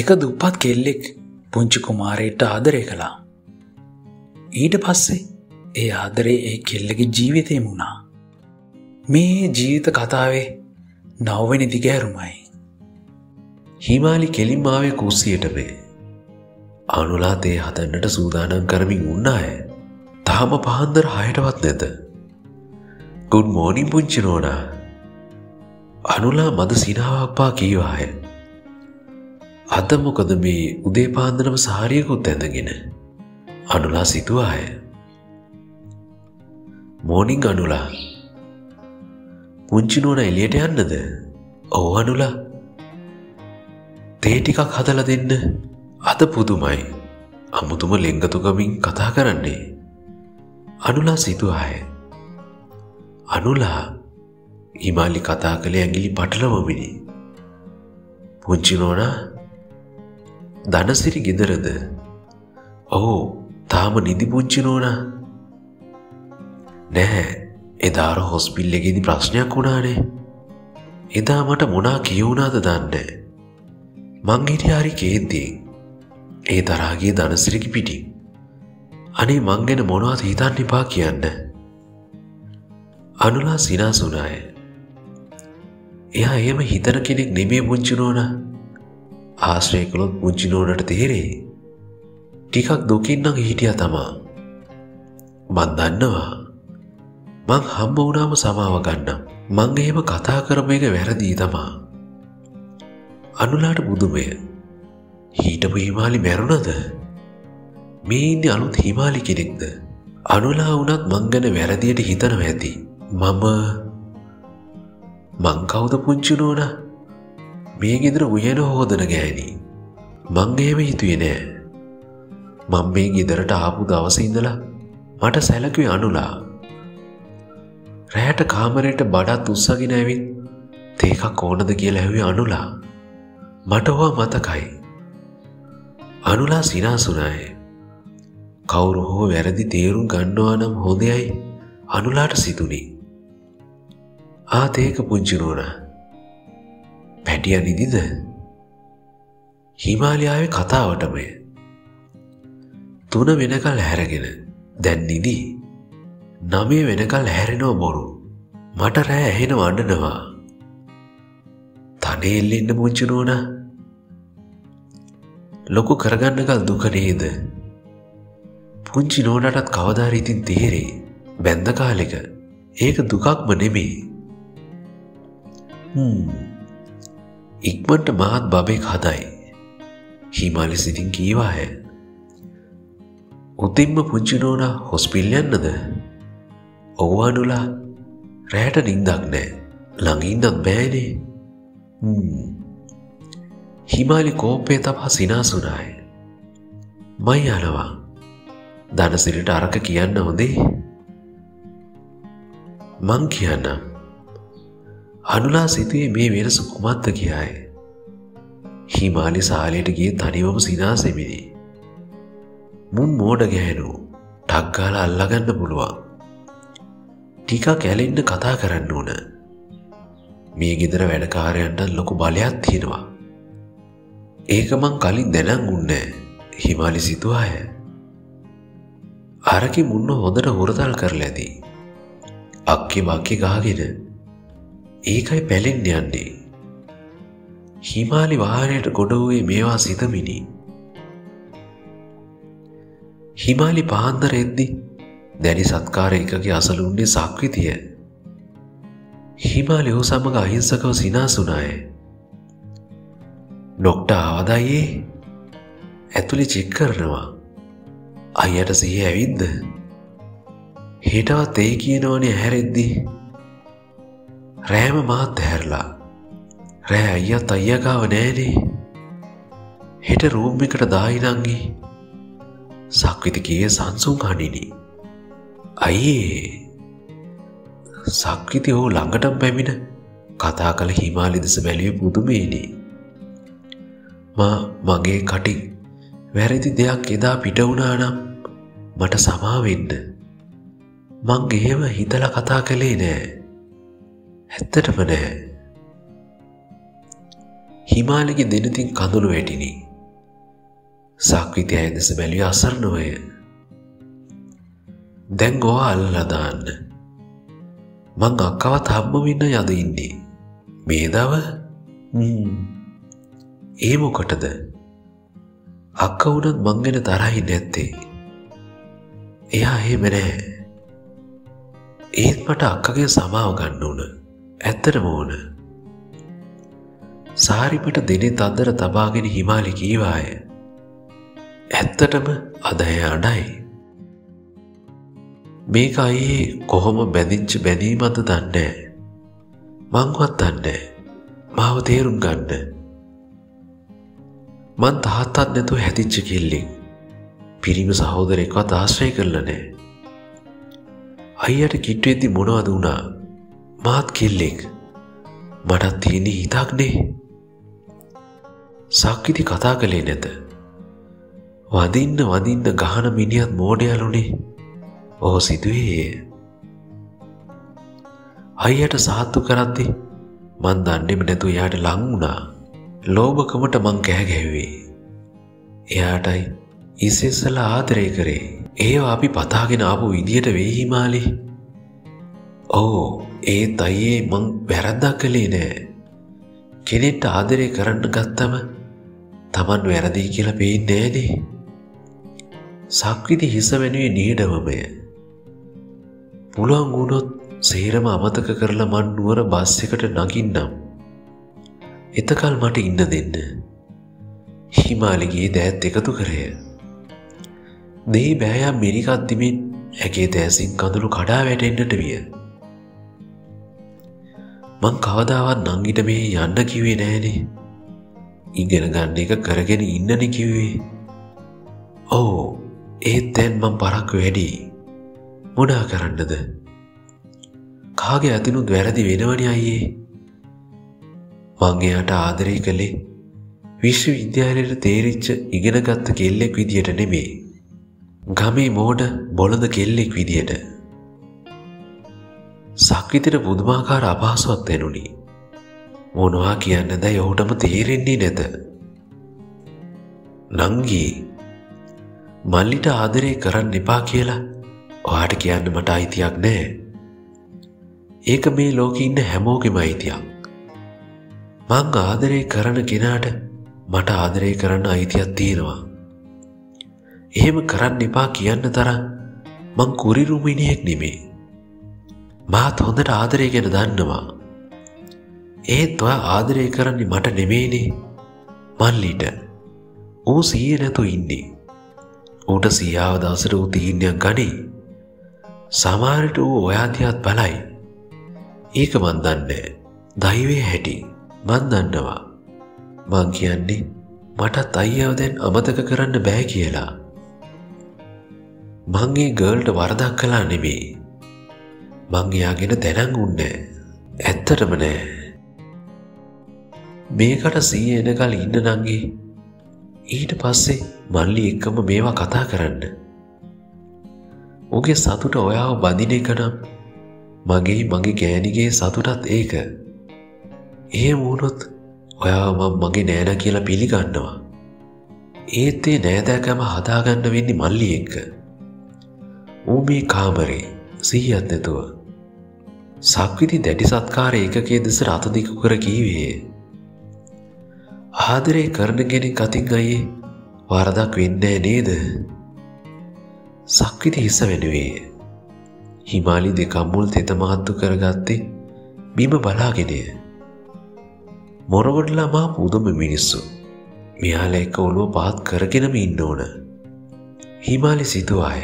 එක දුප්පත් කෙල්ලෙක් පුංචි කුමාරයට ආදරය කළා. ඊට පස්සේ ඒ ආදරේ ඒ කෙල්ලගේ ජීවිතය මුණා. මේ ජීවිත කතාවේ නවවෙනි දිගෑරුමයි. හිමාලි කෙලින් මාවේ කුස්සියට වේ. අනුලා තේ හතන්නට සූදානම් කරමින් උන්නාය. තාම පහන්දර හයටවත් නැත. ගුඩ් මෝනිින් පුංචි නෝනා. අනුලා මද සිනාවක් පා කීවාය. අද මොකද මේ උදේ පාන්දනම සාරියකුත් ඇඳගෙන. අනුලා සිතුවාය. මෝනිින් අනුලා. පුංචි නෝන එලියට යන්නද? ඔව අනුලා. තේ ටිකක් හදල දෙන්න. අද පුදුමයි. අමුතුම ලෙංගතුකමින් කතා කරන්නේ. අනුලා සිතුවාය අනුලා හිමාලි කතා කළේ ඇගිලි පටලවමිනි. පුංචි නෝනා ධනසිරි ගෙදරද? ඔහු තාම නිදි පුංචි නෝනා නැහැ එදාර හොස්පිල්ලෙගෙදි ප්‍රශ්නයක් වුණානේ. එදා මට මොනා කියවුණාද දන්න? මංගේට හරි කේද්දී ඒ තරාගේ ධනසිරිකි පිටි අනේ මං ගැන මොනවද හිතන්න එපා කියන්න. අනුලා සිනාසුනාය. එයා එහෙම හිතන කෙනෙක් නෙමේ පුංචිනෝන ආශ්‍රය කළොත් පුංචිනෝනට තේරේ ටිකක් දුකින්නම් හිටිය තමා. මන් දන්නවා. මං හම්බ වුණාම සමාව ගන්නම්. මං එහෙම කතා කරම එක වැරදිී තමා. අනුලාට බුදුමය. හීටපු හිමාලි මැරුණද? මේ ඉන්න අලුත් හිමාලි කෙනෙක්ද? අනුලා වනත් මං ගැන වැරදියට හිතනව ඇති. මම? මංකවුද පුංචිනෝන මේ ගෙදර උයන හෝදන ගෑනි මංගේම හිතුවේ නෑ. මං මේ ගෙදරට ආපු දවසඉඳලා මට සැලකුවේ අනුලා. රෑට කාමරයට බඩත් උත්සගෙන ඇවිත් තේකක් ඕනද කියලා ඇවේ අනුලා. මටවා මතකයි. අනුලා සිනාසුනාය. කවුරු හෝ වැරදි තේරුම් ගන්නවා නම් හොඳයයි අනුලාට සිතුනි. ආතේක පුංචිනෝන පැටිය නිදිද හිමාලයාව කතාවටමය තුන වෙනකල් හැරගෙන දැන් නිදී. නමේ වෙනකල් හැරෙනෝ බොරු. මට රෑ ඇහෙන වඩනවා තනේල්ලෙන්න පුංචිනෝන ලොකු කරගන්නකල් දුක නේද? පුංචි නෝනටත් කවදාරීතින් තේරේ බැන්ද කාලෙක. ඒක දුකක්ම නෙමේ ඉක්මට මාත් බබෙක් හදයි. හිමාලි සිතින් කීවාය උතින්ම පුංචිනෝන හොස්පිල්යන්නද ඔව්වානුලා රෑට නින්දක් නෑ. ළඟින්දත් බෑනේ. හිමාලි කෝපය තපා සිනාසුනාය. මයි යනවා. ධනසිරිට අරක කියන්න හොඳේ? මං කියන්නම්. අනුලා සිතුවේ මේ වෙනස කුමත්ත කියාය. හිමාලි සාලයට ගිය තනිවම සිනාසෙමිනි මුන් මෝඩ ගැහැනු ටක්ගාල අල්ලගන්න පුළුවන්. ටික කැලෙන්න්න කතා කරන්න ඕන. මේ ගෙදර වැඩකාරයන්ට ලොකු බලයක් තියෙනවා. ඒක මං කලින් දැනන් උන්න හිමාලි සිතුවාය අරකි මුන්න හොඳට හොරතල් කරල ඇති. අක්කි බක්කි ගාගෙන ඒකයි පැලෙන් යන්නේ. හිමාලි වාහනයට ගොඩවුවේ මේවා සිතමිනි. හිමාලි පාන්දර එද්දි දැනි සත්කාර එකගේ අසලුන්නේ සක්විතිය. හිමාලි හෝ සමඟ අහිංසකව සිනාසුනාය ඩොක්ට ආවදයේ ඇතුළි චෙක් කරනවා. අයියට සිහ ඇවිද්ද? හිටවත් ඒ කියනවනේ හැරෙද්දි රෑම මාත් හැරලා රෑ අයියත් අයියකාව නෑනේ. හෙට රූම් එකට දායිනංගි. සක්විතිකයේ සංසුන් හනිනි අයියේ. සක්විති හෝ ළඟටම් පැමිණ කතා කළ හිමාලි දෙස බැලිය පුදුමේනී. මගේ කටින් වැරදි දෙයක් එදා පිටවුණානම් මට සමාවෙන්න. මං එහෙම හිතල කතා කළේ නෑ. ඇත්තටම නෑ. හිමාලිගේ දෙනතින් කඳුළු වැටිනි. සක්විති ඇය දෙස බැලිය අසරණවය. දැන් ගෝවා අල්ලදාන්න මං අක්කවත් හම්මවින්න යද ඉන්නේ. මේ දව? ඒ මොකටද? අක්ක වුණත් මංගෙන තරහි නැත්තේ. එයා එහෙම නෑ. ඒත් මට අක්කගේ සමාව ගන්න ඕන ඇත්තටම ඕන. සාරිපට දෙනෙත් අදර තබාගෙන හිමාලි කීවාය. ඇත්තටම අදය අඩයි. මේක අයේ කොහොම බැඳිංච බැනීමද දන්නේ මංවත් දන්නේ මාව තේරුම් ගන්න. මන් තාත්තත් නැතුව හැතිච්ච කෙල්ලෙක්. පිරිමි සහෝදරෙක්වත් ආශ්‍රය කරල නෑ අයියට කිට්ටවෙද්දි මොනවද වුණා? මාත් කෙල්ලෙක් මටත් තියෙන හිතක්නේ සක්විති කතා කළේ නැත. වදින්න වදින්න ගහන මිනිියත් මෝඩයලුනේ ඔහු සිදුවේ අයියට සාත්තු කරද්දි මන් දන්නෙම නැතු එයාට ලංවුණා ලෝභකමට මං කෑගැහවේ එයාටයි ඉසෙස්සල ආදරය කරේ. ඒවා අපි පතාගෙන ආපු විදියට වෙහිමාලි ඕ ඒත් අයේ මං වැරද්දක් කළේ නෑ. කෙනෙට්ට ආදරය කරන්න ගත්තම තමන් වැරදිී කියලා පේෙන් නෑනේ. සක්විති හිස වෙනුවේ නීඩවමය. පුළුවන් වුණොත් සේරම අමතක කරලා මන් නුවර බස් එකට නගින්නම්. එතකල් මට ඉන්න දෙන්න. හිමාලිගේ දෑත් එකතු කරය. දෙහි බෑයා මිරිකත්දිමින් ඇගේ දෑසින් කඳුළු කඩා වැටෙන්න්නට විය. මං කවදාවත් නංගිට මේ යන්න කිවේ නෑනේ. ඉගෙන ගන්න එක කරගෙන ඉන්නන කිව්වේ. ඕ ඒත් තැන් මං පරක්ක වැඩි. මොනා කරන්නද? කාගේ ඇතිනුත් වැරදි වෙනවනි අයියේ? මං එයාට ආදරය කළේ විශ්ව විද්‍යාලයට තේරිච්ච ඉගෙනගත්ත කෙල්ලෙක් විදියට නෙමේ. ගමේ මෝඩ බොළඳ කෙල්ලෙක් විදියට. සක්විතට පුදුමාකාර අපහසුවක් දෙනුනි. මොනවා කියන්න දැයි ඔහුටම තේරෙන්නේ නැත. නංගී මල්ලිට ආදරය කරන්න එපා කියලා ඔයාට කියන්න මට අයිතියක් නෑ. ඒක මේ ලෝක ඉන්න හැමෝගෙම අයිතියක්. මං ආදරය කරන කෙනාට මට ආදරය කරන්න අයිතියක් තියෙනවා. එහෙම කරන්න එපා කියන්න තරම් මං කුරිරුමිනියෙක් නෙමේ. මාත් හොඳට ආදරය ගැන දන්නවා. ඒත් ඔයා ආදරය කරන්නේ මට නෙමේනේ මල්ලිට ඌ සීය නැතු ඉන්නේ. ඌට සියාව දවසට ඌ තීරණයක් ගනී. සමහරට ඌ ඔයාතියත් බලයි. ඒක මන් දන්නේ දෛවයේ හැටි. මන් දන්නවා මං කියන්නේ මටත් අයියාව දැන් අමතක කරන්න බෑ කියලා. මංගේ ගර්ල්ට වරදක් කලා නෙමේ. මං එයාගෙන දැනං උන්න ඇත්තටම නෑ. මේකට සීය එනකල් ඉන්න නංගේ ඊට පස්සේ මල්ලි එක්කම මේවා කතා කරන්න. උගේ සතුට ඔයාව බඳින එකනම් මගේ මගේ ගෑනිගේ සතුටත් ඒක. ඒ වුණොත් ඔයා මම මගේ නෑන කියලා පිළිගන්නවා. ඒත් ඒ නෑදෑකම හදාගන්න වෙන්නේ මල්ලි එක්ක. ඌ මේ කාමරේ සීහත් නැතුව. සක්විති දැඩි සත්කාර ඒකගේ දෙස රතදිකු කර කීවේ. ආදරේ කරනගෙන කතින් අයේ වරදක් වෙන්නේ නේද. සක්විති හිස වෙනුවේ. හිමාලි දෙකම්මුල් තෙත මහත්තු කරගත්තේ බිම බලාගෙනය. මොරගොඩලා මා පුදුම මිනිස්සු. මෙයාල එක ඔළුව පාත් කරගෙනම ඉන්න ඕන. හිමාලි සිතුවාය.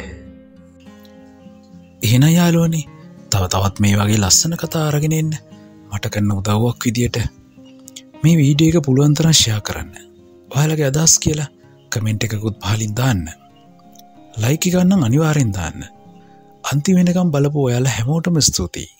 එහෙන යාලුවනේ තව තවත් මේ වගේ ලස්සන කතා අරගෙන එන්න මට කරන්න උදව්වක් විදියට මේ වීඩිය එක පුළුවන්තරංශයා කරන්න. ඔයාලගේ අදස් කියලා කමෙන්ට් එකකුත් පහලින් දාන්න. ලයිකි ගන්න අනිවාරෙන් දාන්න. අන්ති වෙනකම් බලපු ඔයාල හැමෝටම ස්තුතියි.